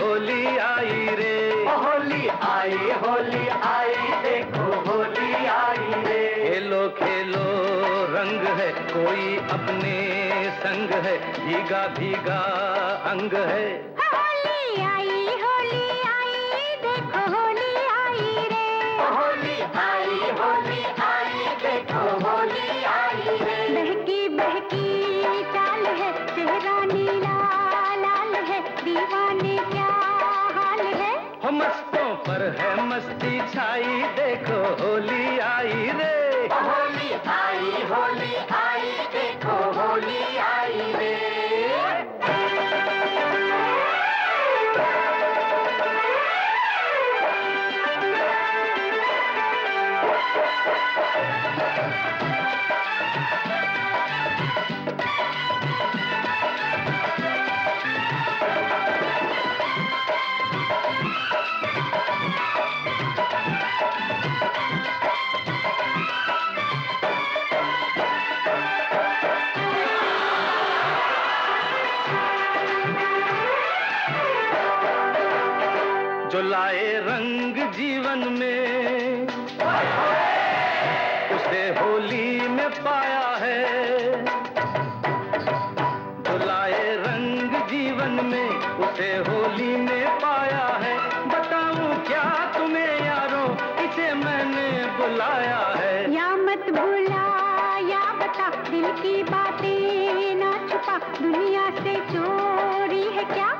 होली आई रे होली आई होली आई है कोई अपने संग है भीगा भीगा अंग है। होली आई होली आई देखो होली आई रे। होली आई होली आई देखो होली आई रे। बहकी बहकी चाल है चेहरा नीला लाल है दीवाने क्या हाल है? हम मस्तों पर है मस्ती छाई देखो होली आई रे। होली आई जो लाए रंग जीवन में। उसे होली में पाया है। जो लाए रंग जीवन में, उसे होली में पाया है। बताऊँ क्या तुम्हें यारों, इसे मैंने बुलाया है। या मत भूला, या बता, दिल की बातें ना छुपा। दुनिया से चोरी है क्या?